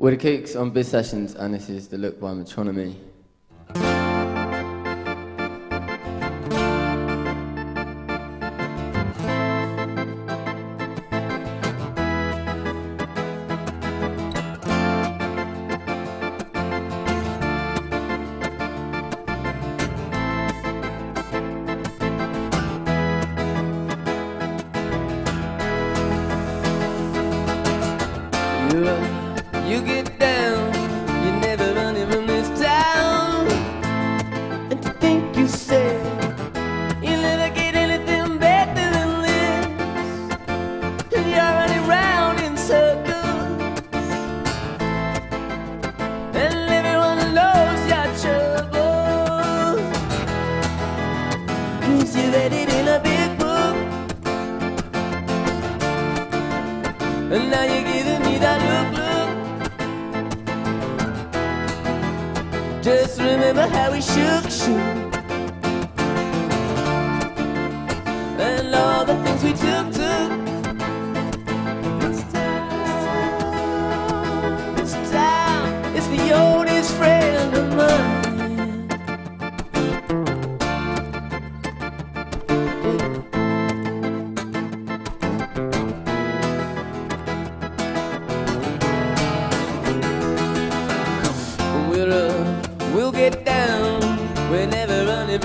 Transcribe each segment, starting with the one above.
We're the Kooks on Biz Sessions, and this is The Look by Metronomy. You, you get down, you never running from this town. And to think you said you never get anything better than this. And you're running round in circles. And everyone knows your you it in a big book. And now you're giving me that look, look. Just remember how we shook, shook.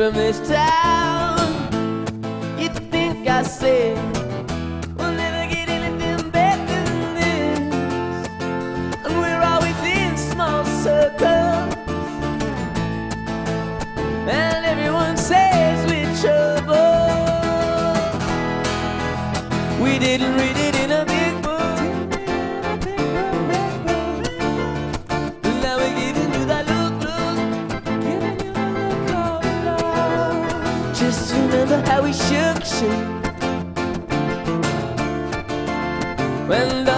From this town. You think I said we'll never get anything better than this? And we're always in small circles. And everyone says we're trouble. We didn't read it in a Just remember how we shook, shook. When the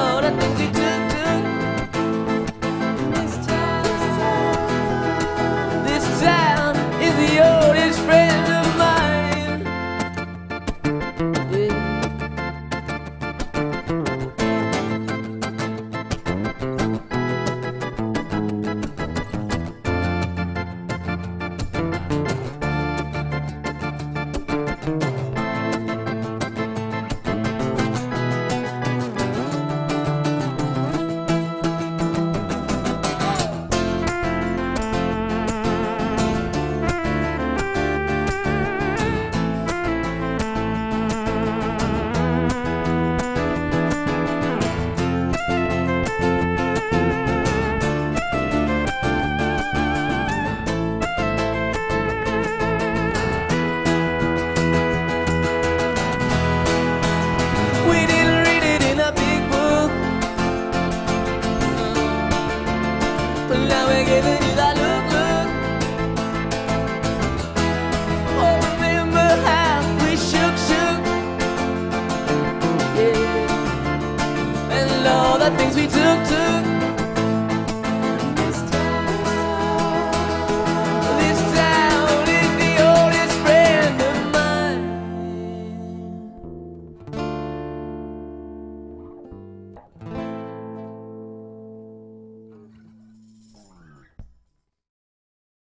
things we took, took.